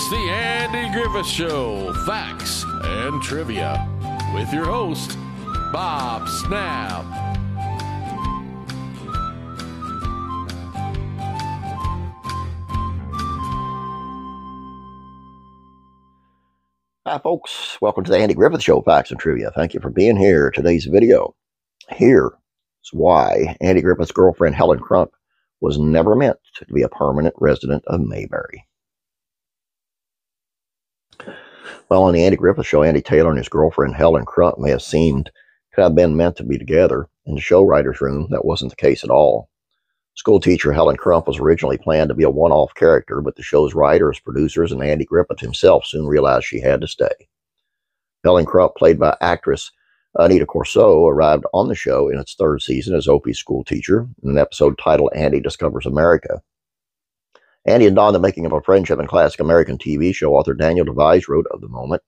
It's the Andy Griffith Show, facts and trivia, with your host, Bob Snap. Hi, folks. Welcome to the Andy Griffith Show, Facts and Trivia. Thank you for being here. Today's video. Here is why Andy Griffith's girlfriend, Helen Crump, was never meant to be a permanent resident of Mayberry. Well, on the Andy Griffith Show, Andy Taylor and his girlfriend, Helen Crump, may have seemed to have been meant to be together. In the show writer's room, that wasn't the case at all. School teacher Helen Crump was originally planned to be a one off character, but the show's writers, producers, and Andy Griffith himself soon realized she had to stay. Helen Crump, played by actress Aneta Corsaut, arrived on the show in its third season as Opie's school teacher in an episode titled Andy Discovers America. Andy and Don, the making of a friendship in classic American TV show, author Daniel de Visé wrote of the moment.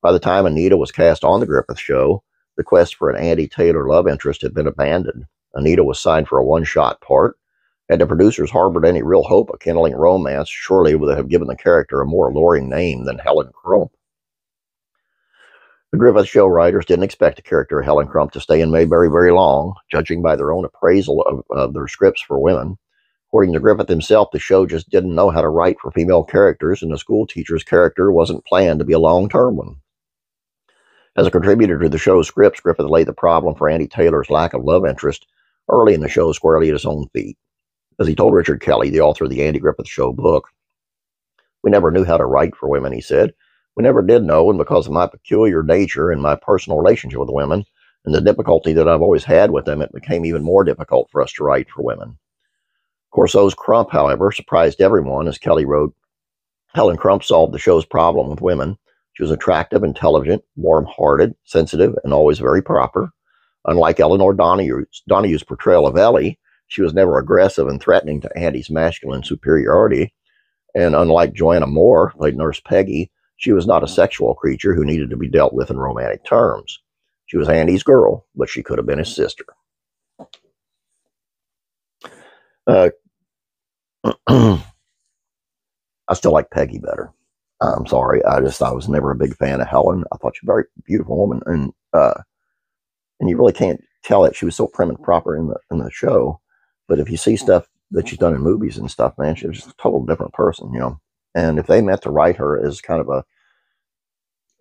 By the time Aneta was cast on the Griffith show, the quest for an Andy Taylor love interest had been abandoned. Aneta was signed for a one shot part, had the producers harbored any real hope of kindling romance, surely would have given the character a more alluring name than Helen Crump. The Griffith show writers didn't expect the character of Helen Crump to stay in Mayberry very long, judging by their own appraisal of, of their scripts for women. According to Griffith himself, the show just didn't know how to write for female characters, and the school teacher's character wasn't planned to be a long term one. As a contributor to the show's scripts, Griffith laid the problem for Andy Taylor's lack of love interest early in the show squarely at his own feet. As he told Richard Kelly, the author of the Andy Griffith Show book, we never knew how to write for women, he said. We never did know, and because of my peculiar nature and my personal relationship with women, and the difficulty that I've always had with them, it became even more difficult for us to write for women. Corsaut's Crump, however, surprised everyone, as Kelly wrote. Helen Crump solved the show's problem with women. She was attractive, intelligent, warm hearted, sensitive, and always very proper. Unlike Elinor Donahue's, Donahue's portrayal of Ellie, she was never aggressive and threatening to Andy's masculine superiority. And unlike Joanna Moore, played Nurse Peggy, she was not a sexual creature who needed to be dealt with in romantic terms. She was Andy's girl, but she could have been his sister. Uh, I still like Peggy better. I'm sorry. I just I was never a big fan of Helen. I thought she was a very beautiful woman, and uh, and you really can't tell it. She was so prim and proper in the in the show, but if you see stuff that she's done in movies and stuff, man, she's just a total different person, you know. And if they meant to write her as kind of a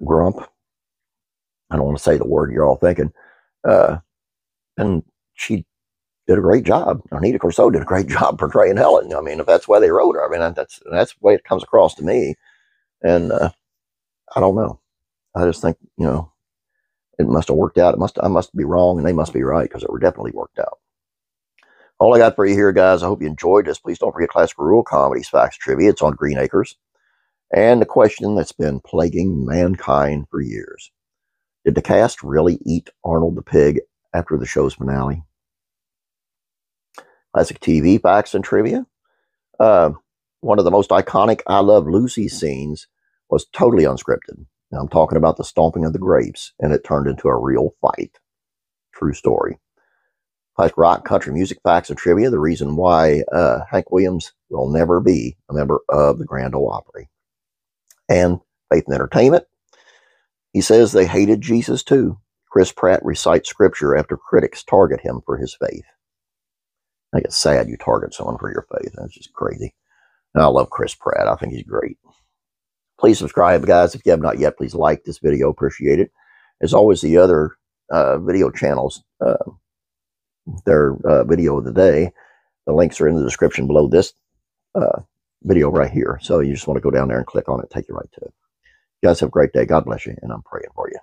grump, I don't want to say the word you're all thinking, uh, and she did a great job. Aneta Corsaut did a great job portraying Helen. I mean, if that's why they wrote her, I mean, that's that's the way it comes across to me. And uh, I don't know. I just think you know it must have worked out. It must I must be wrong, and they must be right because it were definitely worked out. All I got for you here, guys. I hope you enjoyed this. Please don't forget Classical Rule Comedies Facts Trivia. It's on Green Acres. And the question that's been plaguing mankind for years. Did the cast really eat Arnold the Pig after the show's finale? Classic TV facts and trivia. Uh, one of the most iconic I Love Lucy scenes was totally unscripted. Now I'm talking about the stomping of the grapes, and it turned into a real fight. True story. Classic rock, country music facts and trivia. The reason why uh, Hank Williams will never be a member of the Grand Ole Opry. And faith and entertainment. He says they hated Jesus too. Chris Pratt recites scripture after critics target him for his faith. I it's sad you target someone for your faith. That's just crazy. And I love Chris Pratt. I think he's great. Please subscribe, guys. If you have not yet, please like this video. Appreciate it. As always, the other uh, video channels, uh, their uh, video of the day, the links are in the description below this uh, video right here. So you just want to go down there and click on it, take you right to it. You guys have a great day. God bless you, and I'm praying for you.